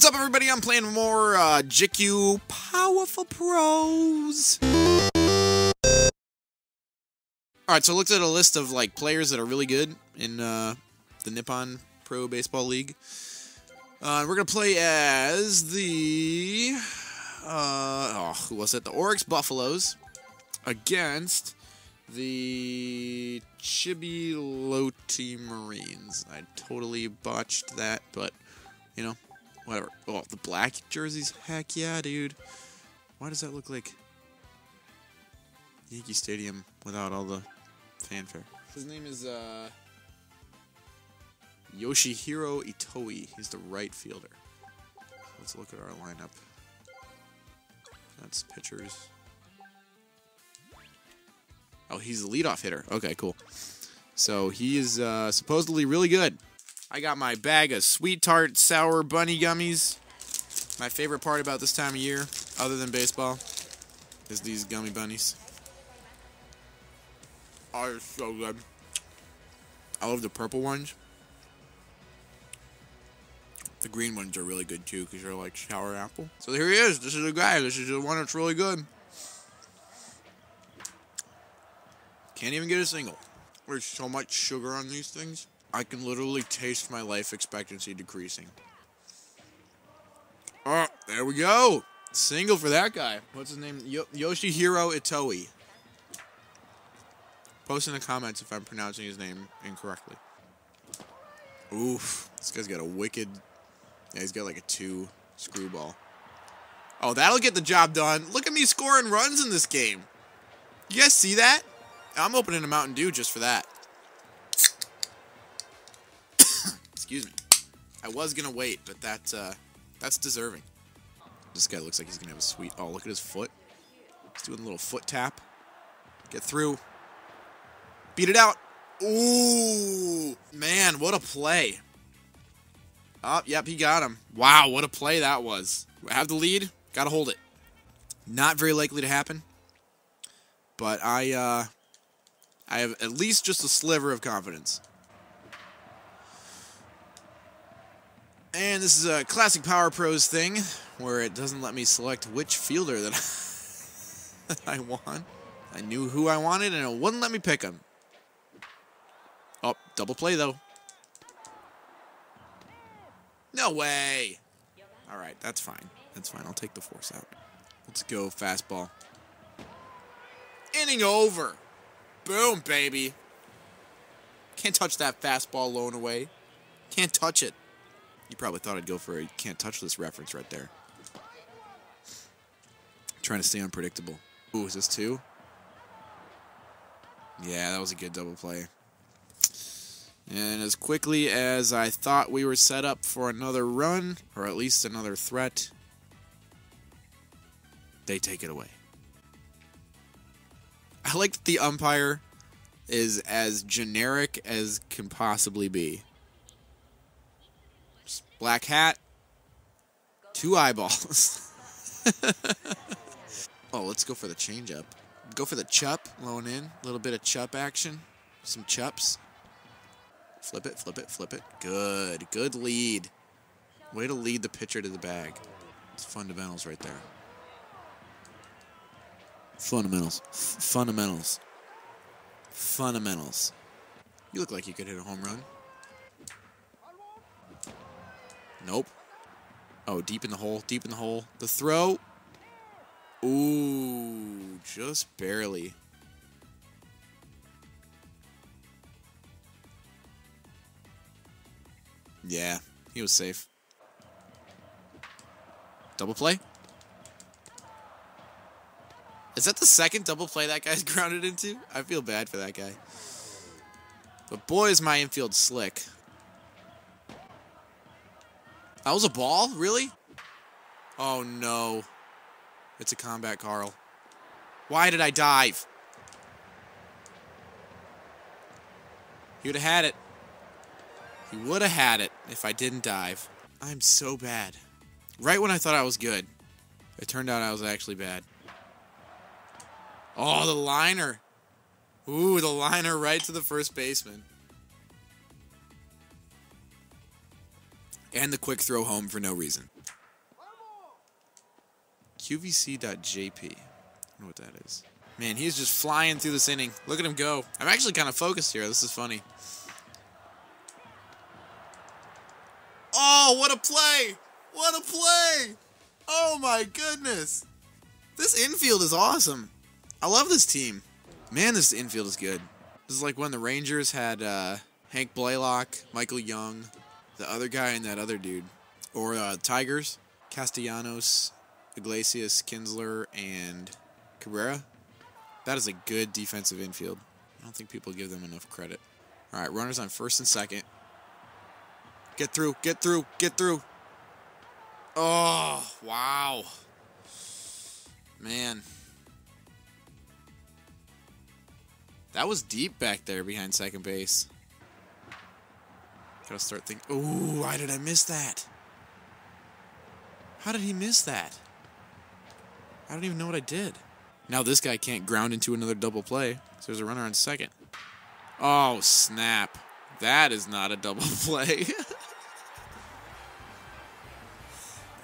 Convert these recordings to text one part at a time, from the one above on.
what's up, everybody? I'm playing more uh, Powerful Pros. Alright, so I looked at a list of like players that are really good in uh, the Nippon Pro Baseball League. Uh, we're gonna play as the uh, oh, who was it? The Orix Buffaloes against the Chibi-Lotte Marines. I totally botched that, but you know, whatever. Oh, the black jerseys? Heck yeah, dude. Why does that look like Yankee Stadium without all the fanfare? His name is uh, Yoshihiro Itoi. He's the right fielder. Let's look at our lineup. That's pitchers. Oh, he's the leadoff hitter. Okay, cool. So he is uh, supposedly really good. I got my bag of Sweet Tart Sour Bunny Gummies. My favorite part about this time of year, other than baseball, is these gummy bunnies. Oh, they're so good. I love the purple ones. The green ones are really good too because they're like sour apple. So here he is. This is a guy. This is the one that's really good. Can't even get a single. There's so much sugar on these things. I can literally taste my life expectancy decreasing. Oh, there we go. Single for that guy. What's his name? Yo Yoshihiro Itoi. Post in the comments if I'm pronouncing his name incorrectly. Oof. This guy's got a wicked... Yeah, he's got like a two screwball. Oh, that'll get the job done. Look at me scoring runs in this game. You guys see that? I'm opening a Mountain Dew just for that. Excuse me. I was gonna wait, but that uh, that's deserving. This guy looks like he's gonna have a sweet. Oh, look at his foot. He's doing a little foot tap. Get through. Beat it out. Ooh, man, what a play. Oh, yep, he got him. Wow, what a play that was. Have the lead. Got to hold it. Not very likely to happen. But I, uh, I have at least just a sliver of confidence. And this is a classic Power Pros thing, where it doesn't let me select which fielder that I want. I knew who I wanted, and it wouldn't let me pick him. Oh, double play, though. No way! Alright, that's fine. That's fine. I'll take the force out. Let's go, fastball. Inning over! Boom, baby. Can't touch that fastball low away. Can't touch it. You probably thought I'd go for a can't touch this reference right there. Trying to stay unpredictable. Ooh, is this two? Yeah, that was a good double play. And as quickly as I thought we were set up for another run, or at least another threat, they take it away. I like that the umpire is as generic as can possibly be. Black hat, two eyeballs. oh, let's go for the changeup. Go for the chup, low and in. A little bit of chup action. Some chups. Flip it, flip it, flip it. Good. Good lead. Way to lead the pitcher to the bag. It's fundamentals right there. Fundamentals. F fundamentals. Fundamentals. You look like you could hit a home run. Nope. Oh, deep in the hole. Deep in the hole. The throw. Ooh, just barely. Yeah, he was safe. Double play? Is that the second double play that guy's grounded into? I feel bad for that guy. But boy, is my infield slick. That was a ball? Really? Oh, no. It's a combat, Carl. Why did I dive? He would have had it. He would have had it if I didn't dive. I'm so bad. Right when I thought I was good, it turned out I was actually bad. Oh, the liner. Ooh, the liner right to the first baseman. And the quick throw home for no reason. QVC.jp. I don't know what that is. Man, he's just flying through this inning. Look at him go. I'm actually kind of focused here. This is funny. Oh, what a play! What a play! Oh my goodness! This infield is awesome. I love this team. Man, this infield is good. This is like when the Rangers had uh, Hank Blalock, Michael Young, the other guy, and that other dude. Or uh, Tigers, Castellanos, Iglesias, Kinsler, and Cabrera. That is a good defensive infield. I don't think people give them enough credit. All right, runners on first and second. Get through, get through, get through. Oh, wow. Man. That was deep back there behind second base. Gotta start thinking. Ooh, why did I miss that? How did he miss that? I don't even know what I did. Now this guy can't ground into another double play. There's a runner on second. Oh, snap. That is not a double play.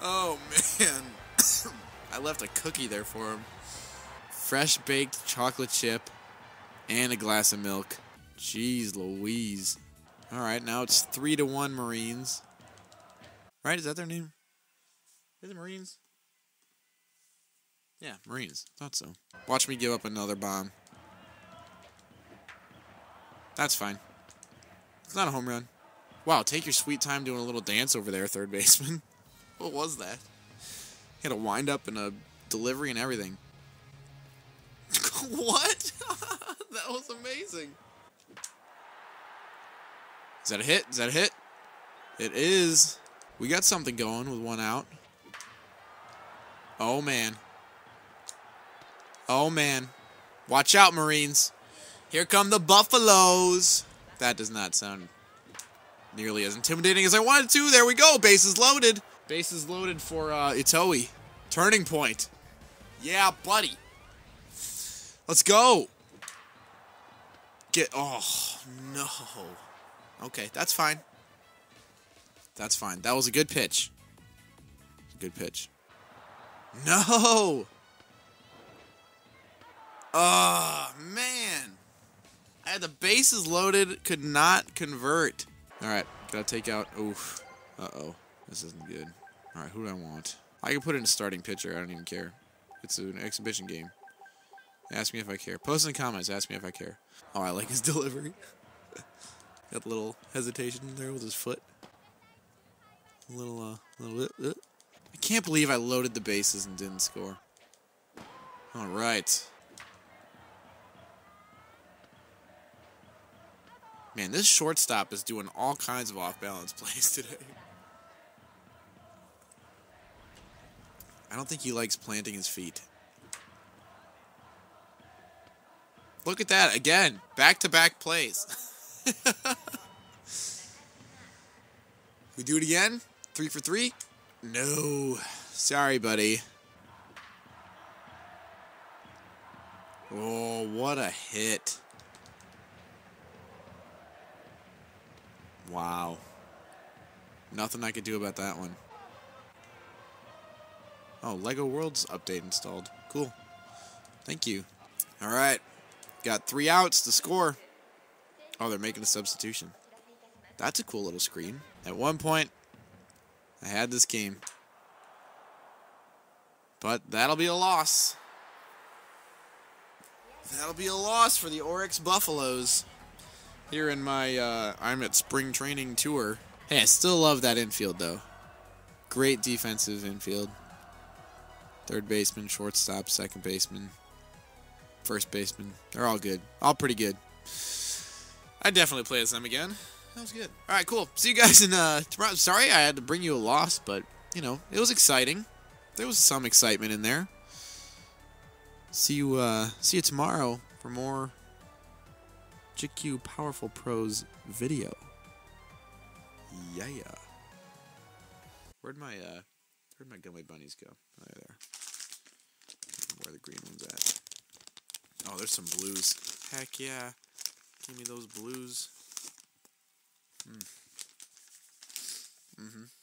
oh, man. I left a cookie there for him. Fresh baked chocolate chip and a glass of milk. Jeez Louise. All right, now it's three to one Marines. Right? Is that their name? Is it Marines? Yeah, Marines. Thought so. Watch me give up another bomb. That's fine. It's not a home run. Wow, take your sweet time doing a little dance over there, third baseman. what was that? He had a wind up and a delivery and everything. what? that was amazing. Is that a hit? Is that a hit? It is. We got something going with one out. Oh, man. Oh, man. Watch out, Marines. Here come the Buffaloes. That does not sound nearly as intimidating as I wanted to. There we go. Bases loaded. Bases loaded for uh, Itoi. Turning point. Yeah, buddy. Let's go. Get. Oh, no. Okay, that's fine. That's fine. That was a good pitch. Good pitch. No! Oh, man. I had the bases loaded, could not convert. All right, gotta take out. Oof. Uh-oh. This isn't good. All right, who do I want? I can put in a starting pitcher. I don't even care. It's an exhibition game. Ask me if I care. Post in the comments. Ask me if I care. Oh, I like his delivery. Got a little hesitation there with his foot. A little, uh, little bit. Uh. I can't believe I loaded the bases and didn't score. All right. Man, this shortstop is doing all kinds of off-balance plays today. I don't think he likes planting his feet. Look at that again. Back-to-back -back plays. we do it again? Three for three? No. Sorry, buddy. Oh, what a hit. Wow. Nothing I could do about that one. Oh, LEGO Worlds update installed. Cool. Thank you. All right. Got three outs to score. Oh, they're making a substitution. That's a cool little screen. At one point, I had this game. But that'll be a loss. That'll be a loss for the Orix Buffaloes. Here in my uh, I'm at spring training tour. Hey, I still love that infield, though. Great defensive infield. Third baseman, shortstop, second baseman, first baseman. They're all good. All pretty good. I definitely play as them again. That was good. All right, cool. See you guys in uh, tomorrow. Sorry I had to bring you a loss, but you know it was exciting. There was some excitement in there. See you. Uh, see you tomorrow for more JITQ Powerful Pros video. Yeah. yeah. Where'd my uh, where'd my gummy bunnies go? Oh, they're there. Where the green ones at? Oh, there's some blues. Heck yeah. Give me those blues. Mm. Mm-hmm.